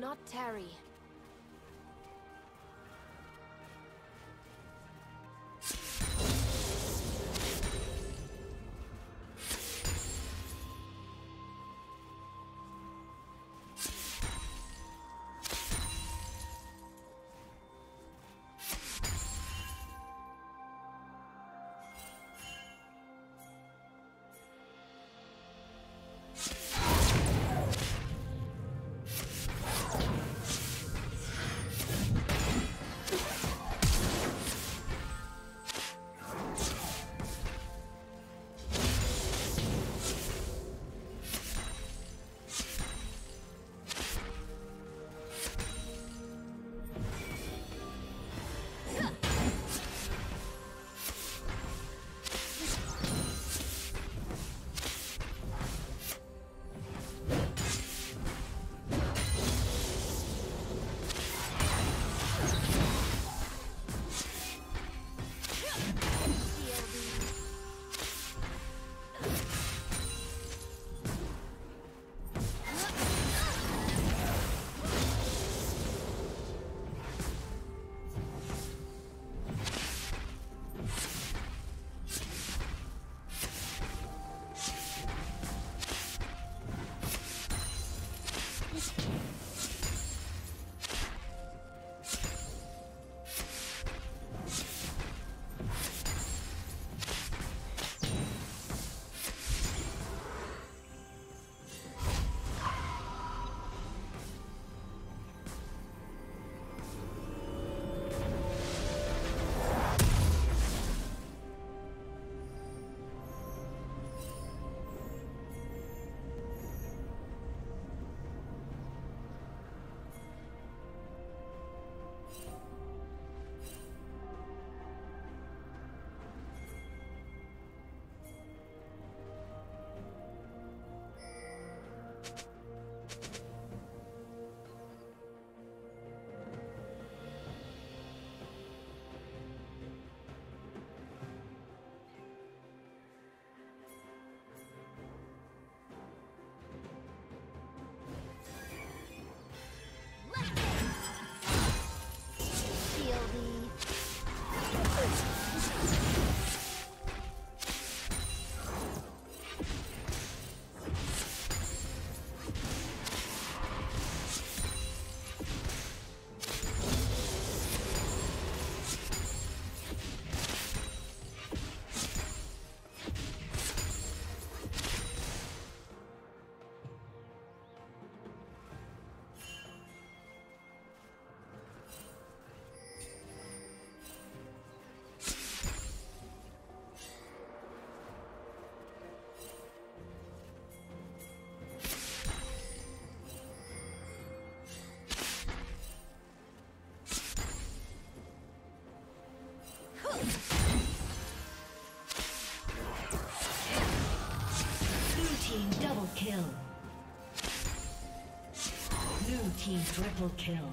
not tarry. Triple kill.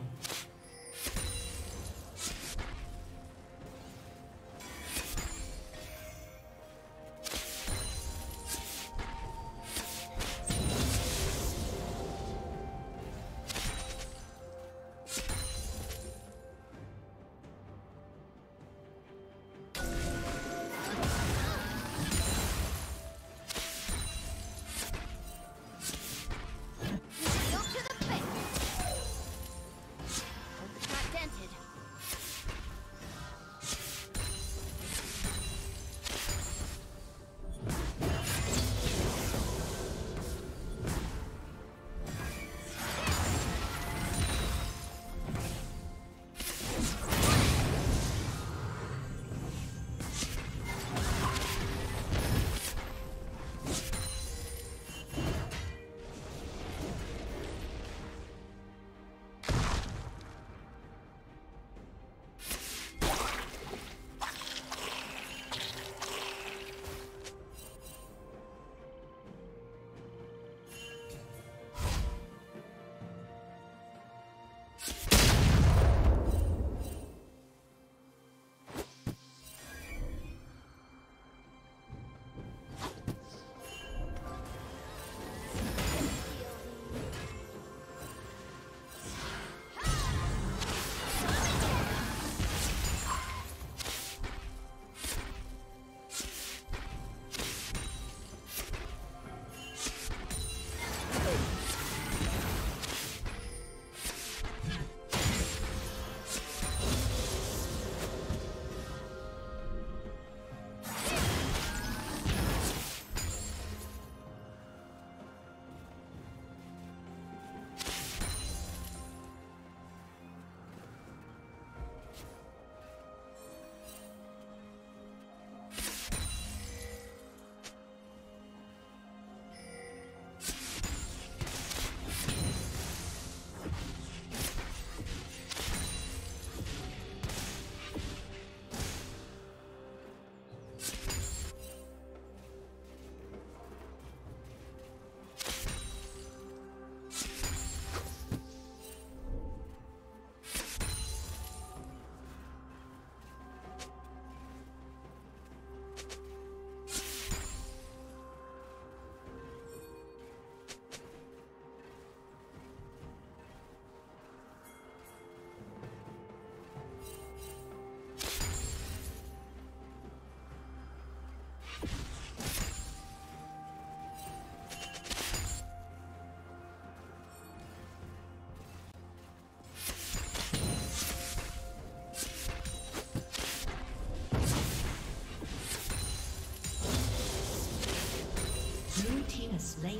slain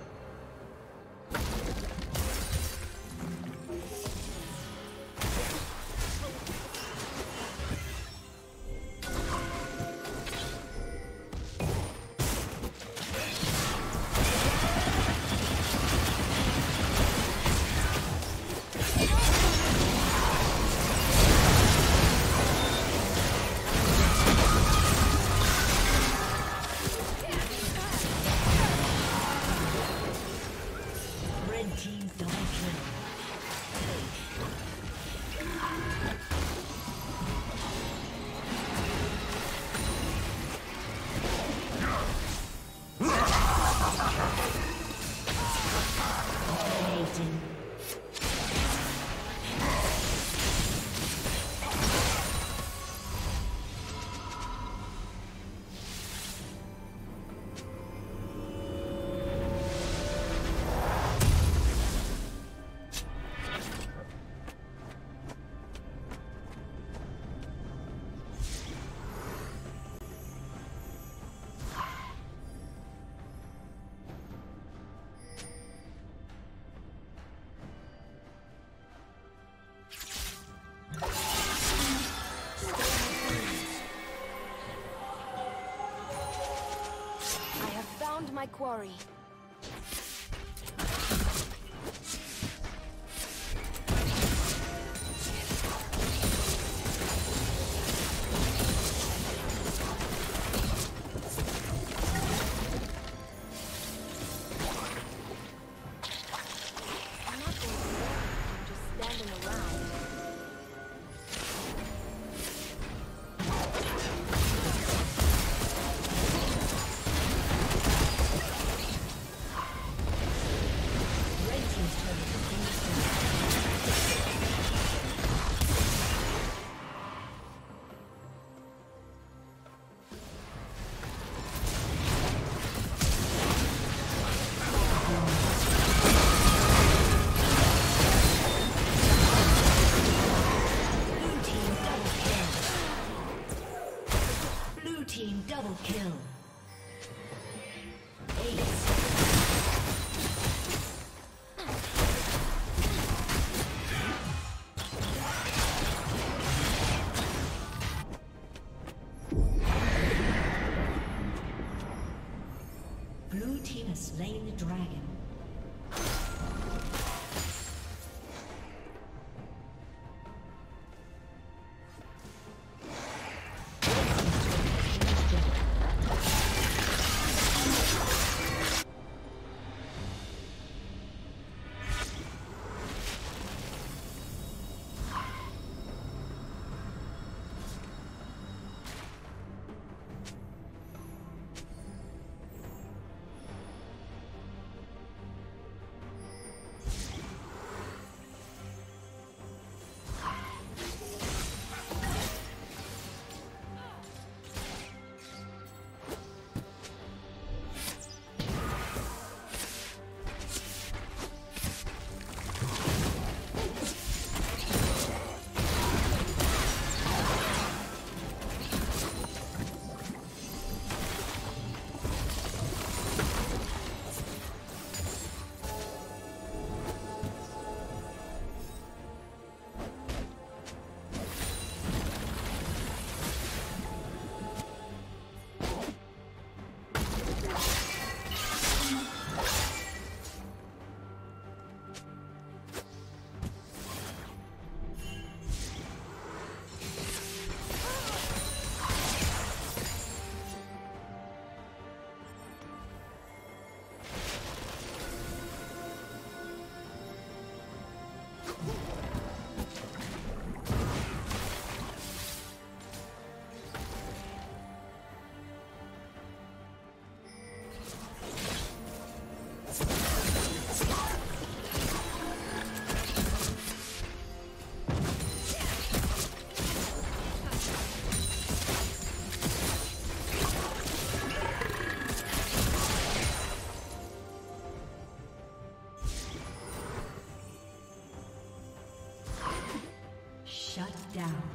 found my quarry. Dragon. Down.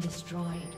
Destroyed.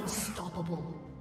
Unstoppable.